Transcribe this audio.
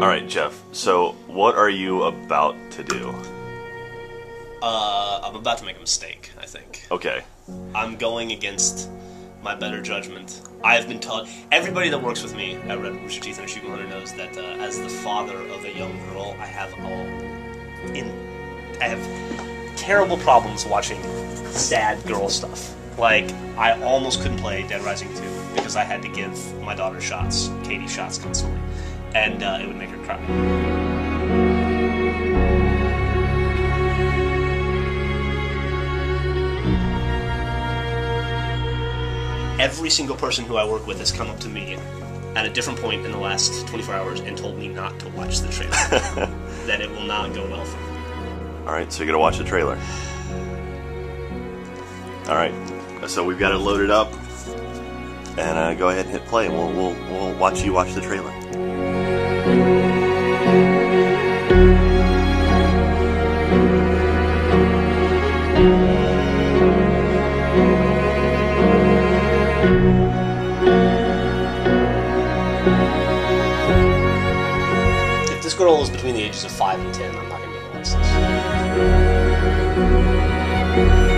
right, Geoff. So, what are you about to do? Uh, I'm about to make a mistake. I think Okay. I'm going against my better judgment. I have been taught. Everybody that works with me at Red Rooster Teeth and Achievement Hunter knows that uh, as the father of a young girl, I have all in. I have terrible problems watching sad girl stuff. Like I almost couldn't play Dead Rising 2 because I had to give my daughter shots, Katey shots constantly, and uh, it would make her cry. Every single person who I work with has come up to me at a different point in the last 24 hours and told me not to watch the trailer. that it will not go well for me. All right, so you're gonna watch the trailer. All right, so we've got it loaded up, and uh, go ahead and hit play. and We'll we'll we'll watch you watch the trailer. If this girl is between the ages of 5 and 10, I'm not going to be able to watch this.